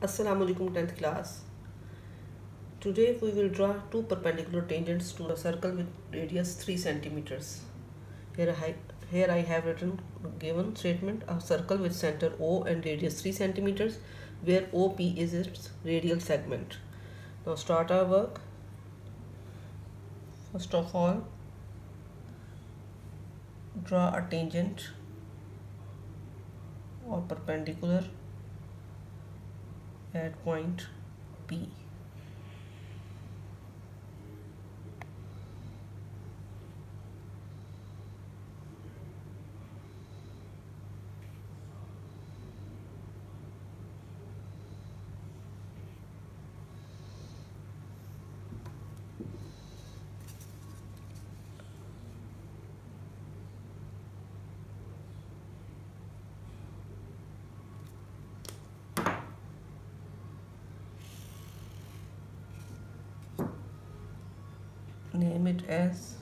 Assalamu alaikum 10th class. Today we will draw two perpendicular tangents to a circle with radius 3 centimeters. Here I, here I have written given statement a circle with center O and radius 3 centimeters where OP is its radial segment. Now start our work. First of all draw a tangent or perpendicular at point P. name it as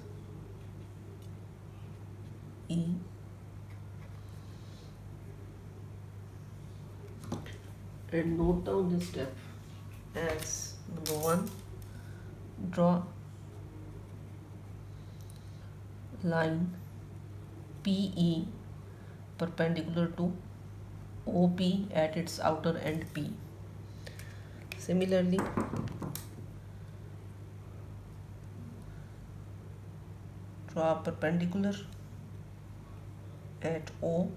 E. And note down this step. As number one. Draw line PE perpendicular to OP at its outer end P. Similarly, draw a perpendicular at O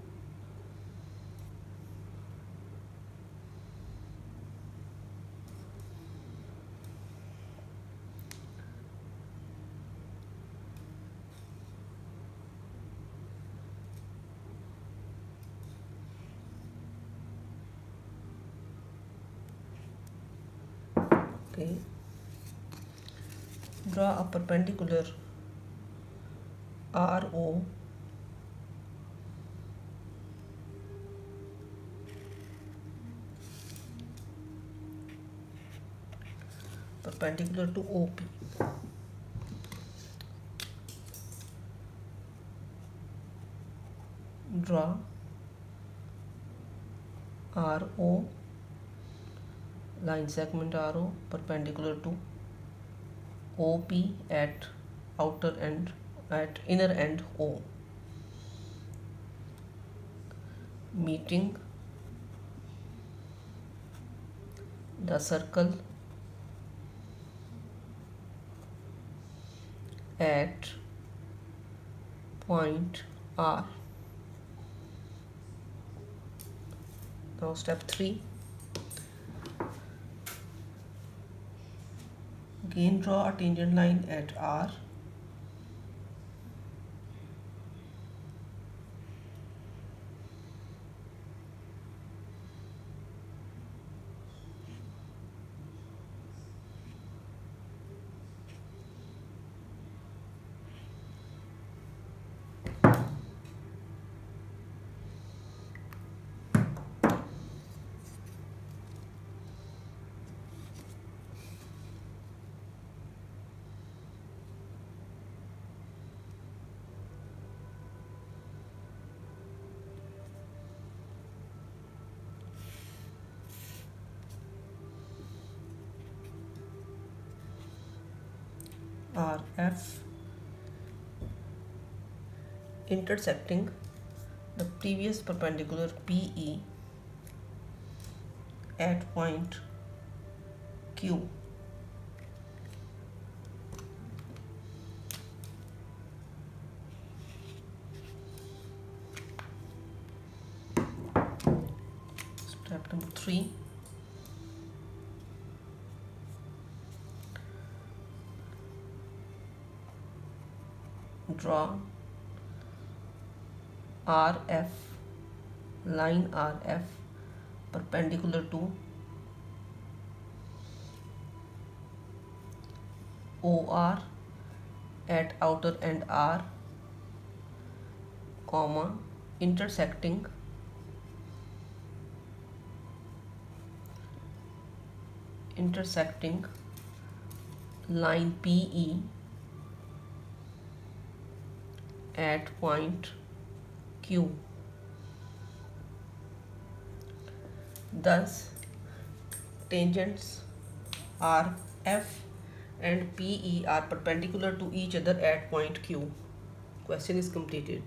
okay draw a perpendicular R O perpendicular to O P draw R O line segment R O perpendicular to O P at outer end at inner end O meeting the circle at point R. Now step 3 again draw a tangent line at R RF intersecting the previous perpendicular PE at point Q. Step number 3 draw RF line RF perpendicular to OR at outer end R comma intersecting intersecting line PE at point Q. Thus, tangents are F and PE are perpendicular to each other at point Q. Question is completed.